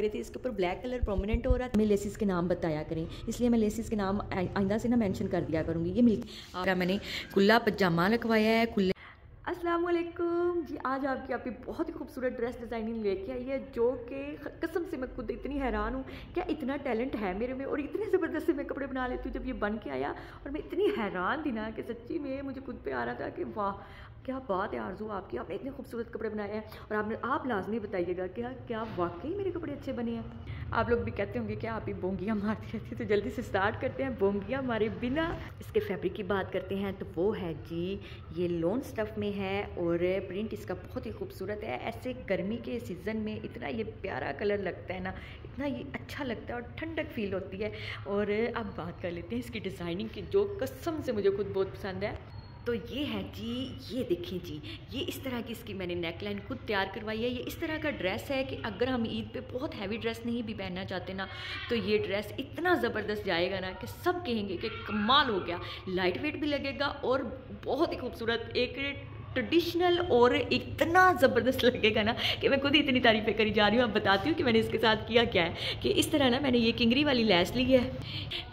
रही थी, इसके ऊपर ब्लैक कलर प्रोमिनेंट हो रहा था। हमें लेसिस के नाम बताया करें, इसलिए मैं लेसिस के नाम आइंदा से ना मेंशन कर दिया करूँगी। ये मिल मैंने कुल्ला पजामा लगवाया है, खुले अस्सलाम वालेकुम जी, आज आपकी आपकी बहुत ही खूबसूरत ड्रेस डिज़ाइनिंग लेके आई है, जो कि कसम से मैं खुद इतनी हैरान हूँ। क्या इतना टैलेंट है मेरे में, और इतने ज़बरदस्त से मैं कपड़े बना लेती हूँ जब ये बन के आया। और मैं इतनी हैरान थी ना कि सच्ची में मुझे खुद पे आ रहा था कि वाह क्या बात है आरज़ू, आपकी, आपने इतने खूबसूरत कपड़े बनाए हैं और आपने, आप लाजमी बताइएगा क्या क्या वाकई मेरे कपड़े अच्छे बने हैं। आप लोग भी कहते होंगे क्या आप ही बोंगियाँ मारती रहती तो जल्दी से स्टार्ट करते हैं बोंगियाँ मारे बिना। इसके फैब्रिक की बात करते हैं तो वो है जी, ये लोन स्टफ़ में है और प्रिंट इसका बहुत ही खूबसूरत है। ऐसे गर्मी के सीज़न में इतना ये प्यारा कलर लगता है ना, इतना ये अच्छा लगता है और ठंडक फील होती है। और अब बात कर लेते हैं इसकी डिज़ाइनिंग की, जो कसम से मुझे खुद बहुत पसंद है। तो ये है जी, ये देखें जी, ये इस तरह की इसकी मैंने नेक लाइन खुद तैयार करवाई है। ये इस तरह का ड्रेस है कि अगर हम ईद पे बहुत हैवी ड्रेस नहीं भी पहनना चाहते ना तो ये ड्रेस इतना ज़बरदस्त जाएगा ना कि सब कहेंगे कि कमाल हो गया। लाइट वेट भी लगेगा और बहुत ही खूबसूरत एक ट्रेडिशनल और इतना ज़बरदस्त लगेगा ना कि मैं खुद ही इतनी तारीफ़ें करी जा रही हूँ। अब बताती हूँ कि मैंने इसके साथ किया क्या है कि इस तरह ना मैंने ये किंगरी वाली लैस ली है।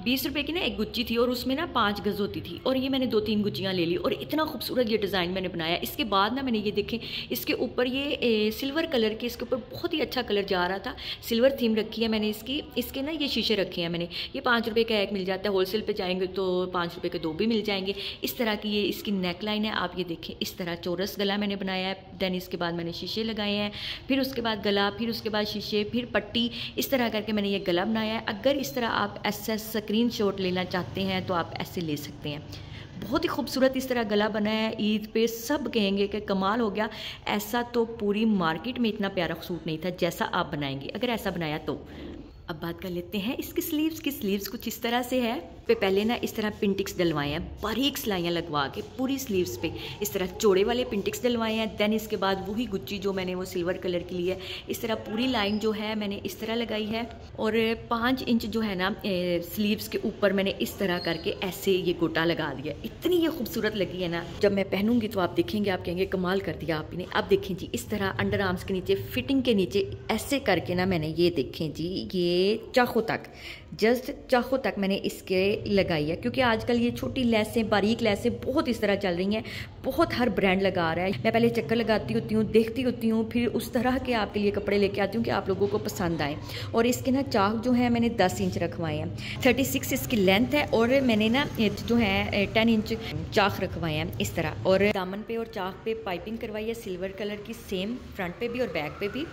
बीस रुपये की ना एक गुच्ची थी और उसमें ना पाँच गज़ होती थी और ये मैंने दो तीन गुच्चियाँ ले ली और इतना खूबसूरत ये डिज़ाइन मैंने बनाया। इसके बाद ना मैंने ये देखें इसके ऊपर ये ए, सिल्वर कलर के इसके ऊपर बहुत ही अच्छा कलर जा रहा था। सिल्वर थीम रखी है मैंने इसकी। इसके ना ये शीशे रखे हैं मैंने। ये पाँच रुपये का एक मिल जाता है। होलसेल पर जाएँगे तो पाँच रुपये के दो भी मिल जाएँगे। इस तरह की ये इसकी नेक लाइन है। आप ये देखें इस तरह चौरस गला मैंने बनाया है देन इसके बाद मैंने शीशे लगाए हैं, फिर उसके बाद गला, फिर उसके बाद शीशे, फिर पट्टी, इस तरह करके मैंने ये गला बनाया है। अगर इस तरह आप ऐसा स्क्रीन शॉट लेना चाहते हैं तो आप ऐसे ले सकते हैं। बहुत ही खूबसूरत इस तरह गला बना है, ईद पे सब कहेंगे कि कमाल हो गया। ऐसा तो पूरी मार्केट में इतना प्यारा सूट नहीं था जैसा आप बनाएँगे। अगर ऐसा बनाया तो। अब बात कर लेते हैं, इसकी स्लीव्स की स्लीव्स कुछ इस तरह से है। पे पहले ना इस तरह पिंटिक्स डलवाए हैं, बारीक सिलाइयाँ लगवा के पूरी स्लीव्स पे इस तरह चौड़े वाले पिंटिक्स डलवाए हैं। देन इसके बाद वही गुच्ची जो मैंने वो सिल्वर कलर की ली है इस तरह पूरी लाइन जो है मैंने इस तरह लगाई है। और पाँच इंच जो है ना स्लीव्स के ऊपर मैंने इस तरह करके ऐसे ये गोटा लगा दिया। इतनी ये खूबसूरत लगी है ना। जब मैं पहनूँगी तो आप देखेंगे, आप कहेंगे, कमाल कर दिया आपने। अब देखें जी, इस तरह अंडर आर्म्स के नीचे फिटिंग के नीचे ऐसे करके ना मैंने ये देखें जी, ये चाकू तक। जस्ट चाकू तक मैंने इसके लगाई है, क्योंकि आजकल ये छोटी लेसें, बारीक लेसें बहुत इस तरह चल रही हैं। बहुत हर ब्रांड लगा रहा है। मैं पहले चक्कर लगाती होती हूँ, देखती होती हूँ, फिर उस तरह के आपके लिए कपड़े लेके आती हूँ कि आप लोगों को पसंद आए। और इसके ना चाक जो है, मैंने दस इंच रखवाए हैं। थर्टी सिक्स इसकी लेंथ है और मैंने ना जो है टेन इंच चाक रखवाए हैं इस तरह। और दामन पे और चाक पे पाइपिंग करवाई है, सिल्वर कलर की, सेम फ्रंट पे भी और बैक पे भी।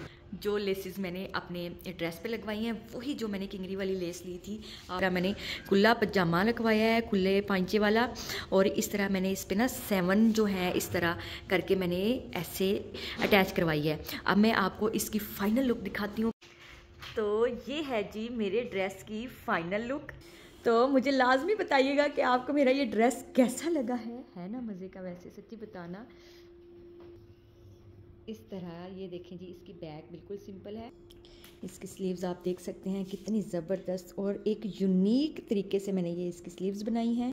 जो लेसेस मैंने अपने ड्रेस पे लगवाई हैं, वही जो मैंने किंगरी वाली लेस ली थी। और मैंने खुला पजामा लगवाया है, खुले पांचे वाला। और इस तरह मैंने इस पर ना सेवन जो है, इस तरह करके मैंने ऐसे अटैच करवाई है। अब मैं आपको इसकी फ़ाइनल लुक दिखाती हूँ। तो ये है जी मेरे ड्रेस की फ़ाइनल लुक तो मुझे लाजमी बताइएगा कि आपको मेरा ये ड्रेस कैसा लगा है। है ना, मज़े का वैसे, सच्ची बताना। इस तरह, ये देखें जी, इसकी बैक बिल्कुल सिंपल है। इसकी स्लीव्स आप देख सकते हैं, कितनी ज़बरदस्त और एक यूनिक तरीके से मैंने ये इसकी स्लीव्स बनाई हैं।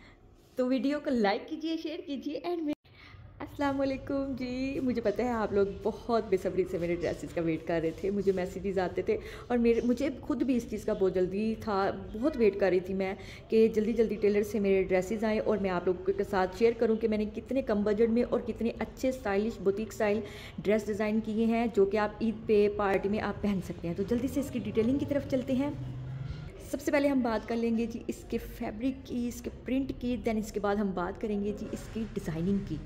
तो वीडियो को लाइक कीजिए, शेयर कीजिए, एंड अस्सलाम वालेकुम जी। मुझे पता है आप लोग बहुत बेसब्री से मेरे ड्रेसेस का वेट कर रहे थे, मुझे मैसेजेस आते थे और मेरे, मुझे खुद भी इस चीज़ का बहुत जल्दी था, बहुत वेट कर रही थी मैं कि जल्दी जल्दी टेलर से मेरे ड्रेसेस आए और मैं आप लोगों के साथ शेयर करूँ कि मैंने कितने कम बजट में और कितने अच्छे stylish boutique style dress design किए हैं जो कि आप ईद पे पार्टी में आप पहन सकते हैं। तो जल्दी से इसकी डिटेलिंग की तरफ़ चलते हैं। सबसे पहले हम बात कर लेंगे जी इसके फैब्रिक की, इसके प्रिंट की देन इसके बाद हम बात करेंगे जी इसकी डिज़ाइनिंग की।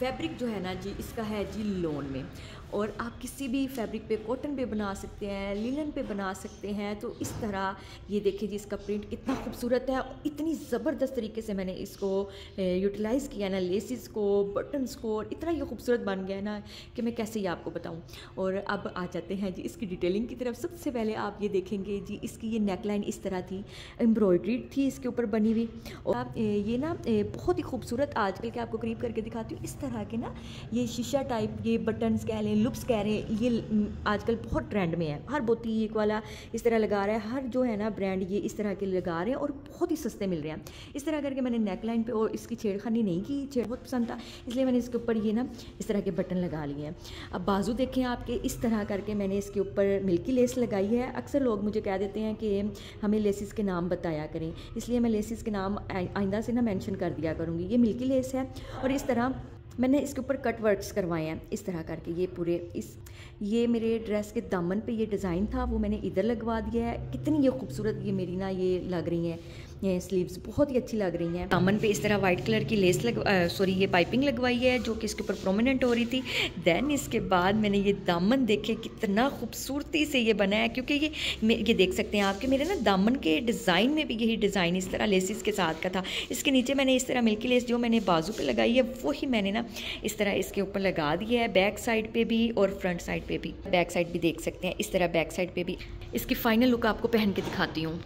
फैब्रिक जो है ना जी इसका है जी लोन में। और आप किसी भी फैब्रिक पे कॉटन पे बना सकते हैं लिनन पे बना सकते हैं तो इस तरह, ये देखिए जी इसका प्रिंट कितना खूबसूरत है और इतनी ज़बरदस्त तरीके से मैंने इसको यूटिलाइज़ किया ना लेसिस को बटन्स को और इतना ये खूबसूरत बन गया ना कि मैं कैसे ये आपको बताऊँ। और अब आ जाते हैं जी इसकी डिटेलिंग की तरफ़। सबसे पहले आप ये देखेंगे जी इसकी ये नेकलाइन इस तरह थी एम्ब्रॉयड्री थी इसके ऊपर बनी हुई और आप ये ना बहुत ही खूबसूरत आजकल के आपको करीब करके दिखाती हूँ, इस तरह के ना ये शीशा टाइप ये बटन्स कह लें लुप्स कह रहे हैं, ये आजकल बहुत ट्रेंड में है। हर बोतीक वाला इस तरह लगा रहा है, हर जो है ना ब्रांड ये इस तरह के लगा रहे हैं और बहुत ही सस्ते मिल रहे हैं। इस तरह करके मैंने नेक लाइन पर और इसकी छेड़खानी नहीं की, छेड़ बहुत पसंद था, इसलिए मैंने इसके ऊपर ये ना इस तरह के बटन लगा लिए हैं। अब बाजू देखें आपके, इस तरह करके मैंने इसके ऊपर मिल्की लेस लगाई है। अक्सर लोग मुझे कह देते हैं कि हमें लेसिस के नाम बताया करें, इसलिए मैं लेसिस के नाम आइंदा से ना मेंशन कर दिया करूँगी। ये मिल्की लेस है और इस तरह मैंने इसके ऊपर कट वर्क्स करवाए हैं, इस तरह करके ये पूरे इस, ये मेरे ड्रेस के दामन पे ये डिज़ाइन था, वो मैंने इधर लगवा दिया है। कितनी ये खूबसूरत ये मेरी ना ये लग रही हैं। ये स्लीव्स बहुत ही अच्छी लग रही हैं। दामन पे इस तरह वाइट कलर की लेस लग सॉरी ये पाइपिंग लगवाई है, जो कि इसके ऊपर प्रोमिनेंट हो रही थी। देन इसके बाद मैंने ये दामन देखे, कितना खूबसूरती से ये बना है क्योंकि ये ये देख सकते हैं आपके मेरे ना दामन के डिज़ाइन में भी यही डिज़ाइन इस तरह लेसिस के साथ का था। इसके नीचे मैंने इस तरह मिल्की लेस जो मैंने बाजू पर लगाई है, वही मैंने ना इस तरह इसके ऊपर लगा दिया है बैक साइड पर भी और फ्रंट साइड पर भी। बैक साइड भी देख सकते हैं, इस तरह बैक साइड पर भी। इसकी फाइनल लुक आपको पहन के दिखाती हूँ।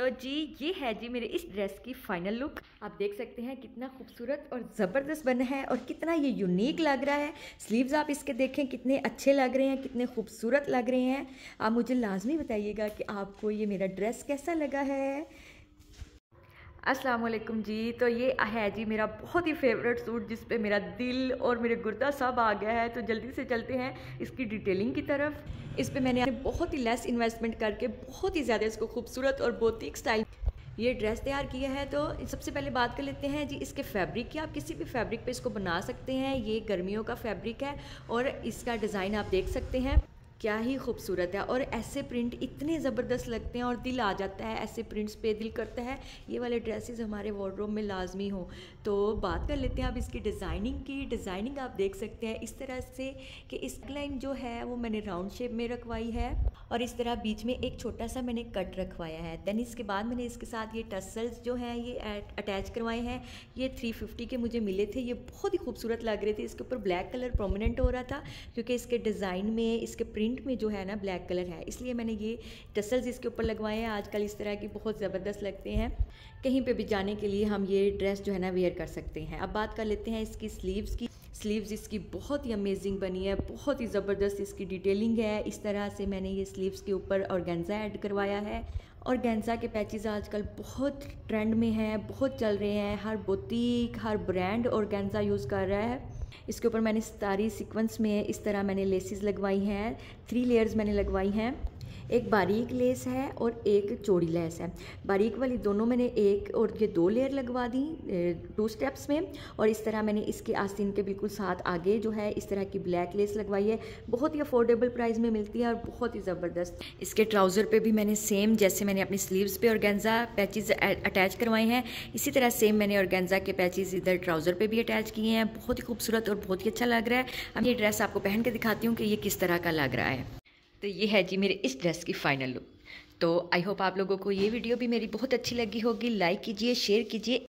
तो जी, ये है जी मेरे इस ड्रेस की फाइनल लुक आप देख सकते हैं कितना खूबसूरत और ज़बरदस्त बना है और कितना ये यूनिक लग रहा है। स्लीव्स आप इसके देखें, कितने अच्छे लग रहे हैं, कितने खूबसूरत लग रहे हैं। आप मुझे लाजमी बताइएगा कि आपको ये मेरा ड्रेस कैसा लगा है। वालेकुम जी तो ये है जी मेरा बहुत ही फेवरेट सूट जिस पे मेरा दिल और मेरे गुर्दा सब आ गया है। तो जल्दी से चलते हैं इसकी डिटेलिंग की तरफ़। इस पर मैंने बहुत ही लेस इन्वेस्टमेंट करके बहुत ही ज़्यादा इसको खूबसूरत और बहुत ही स्टाइल ये ड्रेस तैयार किया है। तो सबसे पहले बात कर लेते हैं जी, इसके फैब्रिक की आप किसी भी फैब्रिक पे इसको बना सकते हैं। ये गर्मियों का फैब्रिक है और इसका डिज़ाइन आप देख सकते हैं। क्या ही खूबसूरत है। और ऐसे प्रिंट इतने ज़बरदस्त लगते हैं और दिल आ जाता है, ऐसे प्रिंट्स पे दिल करता है। ये वाले ड्रेसेस हमारे वार्ड्रोब में लाजमी हो। तो बात कर लेते हैं अब इसकी डिज़ाइनिंग की। डिज़ाइनिंग आप देख सकते हैं इस तरह से कि इस लाइन जो है वो मैंने राउंड शेप में रखवाई है और इस तरह बीच में एक छोटा सा मैंने कट रखवाया है। देन इसके बाद मैंने इसके साथ ये टसल्स जो हैं ये अटैच करवाए हैं। ये थ्री के मुझे मिले थे। ये बहुत ही खूबसूरत लग रहे थे। इसके ऊपर ब्लैक कलर प्रोमिनेंट हो रहा था क्योंकि इसके डिज़ाइन में, इसके प्रिंट प्रिंट में जो है ना ब्लैक कलर है। इसलिए मैंने ये टसल्स इसके ऊपर लगवाए हैं। आजकल इस तरह की बहुत ज़बरदस्त लगते हैं। कहीं पे भी जाने के लिए हम ये ड्रेस जो है ना वेयर कर सकते हैं। अब बात कर लेते हैं इसकी स्लीव्स की। स्लीव्स इसकी बहुत ही अमेजिंग बनी है। बहुत ही ज़बरदस्त इसकी डिटेलिंग है। इस तरह से मैंने ये स्लीव्स के ऊपर ऑर्गेन्जा ऐड करवाया है। और गेंजा के पैचेस आजकल बहुत ट्रेंड में हैं, बहुत चल रहे हैं। हर बुटीक, हर ब्रांड और गेंजा यूज़ कर रहा है। इसके ऊपर मैंने सारी सीक्वेंस में इस तरह मैंने लेसिस लगवाई हैं थ्री लेयर्स मैंने लगवाई हैं। एक बारीक लेस है और एक चौड़ी लेस है। बारीक वाली दोनों मैंने एक और ये दो लेयर लगवा दी टू स्टेप्स में। और इस तरह मैंने इसके आस्तीन के बिल्कुल साथ आगे जो है, इस तरह की ब्लैक लेस लगवाई है। बहुत ही अफोर्डेबल प्राइस में मिलती है और बहुत ही ज़बरदस्त। इसके ट्राउज़र पे भी मैंने सेम जैसे मैंने अपनी स्लीव्स पे और गेंजा पैचेज अटैच करवाए हैं। इसी तरह सेम मैंने और गेंजा के पैचेज इधर ट्राउज़र पर भी अटैच किए हैं। बहुत ही खूबसूरत और बहुत ही अच्छा लग रहा है। अब ये ड्रेस आपको पहन के दिखाती हूँ कि ये किस तरह का लग रहा है। तो ये है जी मेरे इस ड्रेस की फ़ाइनल लुक तो आई होप आप लोगों को ये वीडियो भी मेरी बहुत अच्छी लगी होगी. लाइक कीजिए शेयर कीजिए.